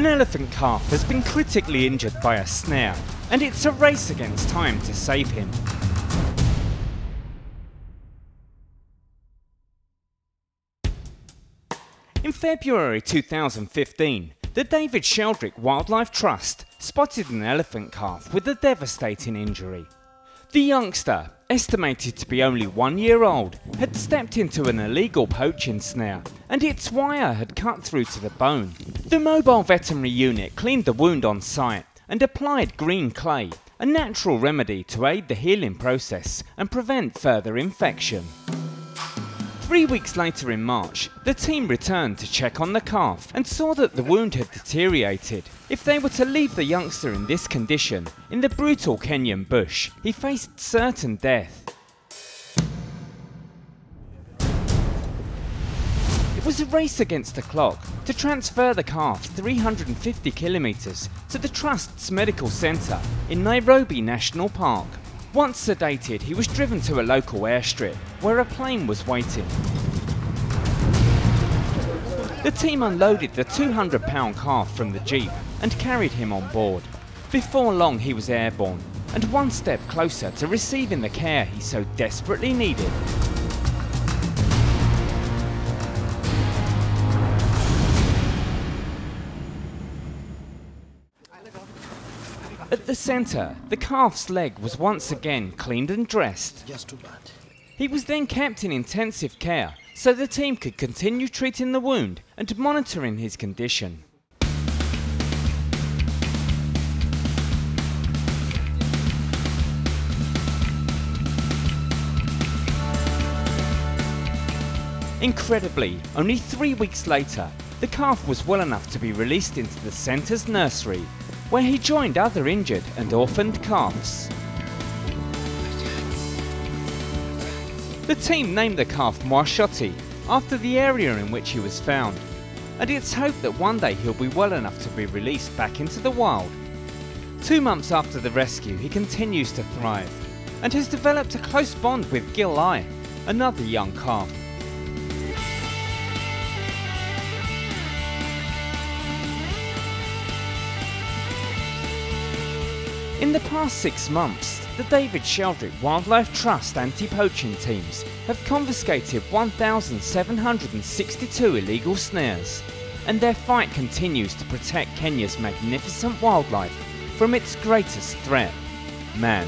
An elephant calf has been critically injured by a snare, and it's a race against time to save him. In February 2015, the David Sheldrick Wildlife Trust spotted an elephant calf with a devastating injury. The youngster, estimated to be only one year old, had stepped into an illegal poaching snare and its wire had cut through to the bone. The mobile veterinary unit cleaned the wound on site and applied green clay, a natural remedy to aid the healing process and prevent further infection. Three weeks later in March, the team returned to check on the calf and saw that the wound had deteriorated. If they were to leave the youngster in this condition, in the brutal Kenyan bush, he faced certain death. Was a race against the clock to transfer the calf 350 kilometres to the Trust's medical centre in Nairobi National Park. Once sedated, he was driven to a local airstrip where a plane was waiting. The team unloaded the 200 pound calf from the jeep and carried him on board. Before long he was airborne and one step closer to receiving the care he so desperately needed. At the centre, the calf's leg was once again cleaned and dressed. Just too bad. He was then kept in intensive care so the team could continue treating the wound and monitoring his condition. Incredibly, only three weeks later, the calf was well enough to be released into the centre's nursery where he joined other injured and orphaned calves. The team named the calf Mwashoti after the area in which he was found, and it's hoped that one day he'll be well enough to be released back into the wild. Two months after the rescue, he continues to thrive and has developed a close bond with Gil another young calf. In the past six months, the David Sheldrick Wildlife Trust anti-poaching teams have confiscated 1,762 illegal snares, and their fight continues to protect Kenya's magnificent wildlife from its greatest threat, man.